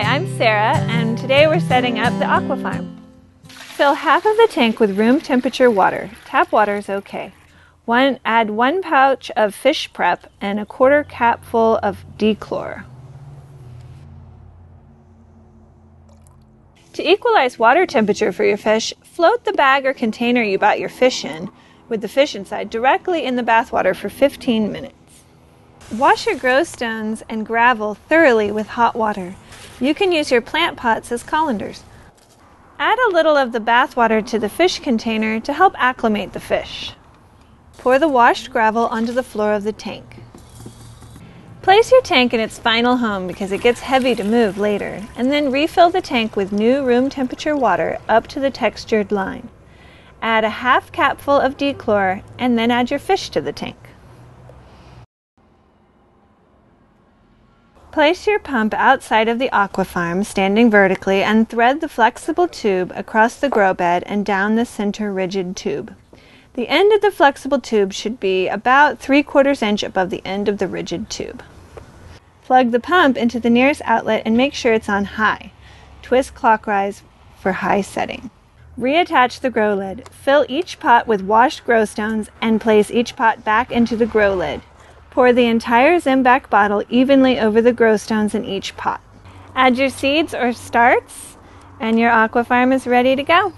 I'm Sarah, and today we're setting up the aquafarm. Fill half of the tank with room temperature water. Tap water is okay. One, add one pouch of fish prep and a quarter capful of dechlor. To equalize water temperature for your fish, float the bag or container you bought your fish in, with the fish inside, directly in the bathwater for 15 minutes. Wash your grow stones and gravel thoroughly with hot water. You can use your plant pots as colanders. Add a little of the bathwater to the fish container to help acclimate the fish. Pour the washed gravel onto the floor of the tank. Place your tank in its final home because it gets heavy to move later, and then refill the tank with new room temperature water up to the textured line. Add a half capful of dechlor and then add your fish to the tank. Place your pump outside of the aquafarm, standing vertically, and thread the flexible tube across the grow bed and down the center rigid tube. The end of the flexible tube should be about 3 quarters inch above the end of the rigid tube. Plug the pump into the nearest outlet and make sure it's on high. Twist clockwise for high setting. Reattach the grow lid. Fill each pot with washed grow stones and place each pot back into the grow lid. Pour the entire Zimback bottle evenly over the grow stones in each pot. Add your seeds or starts, and your aquafarm is ready to go.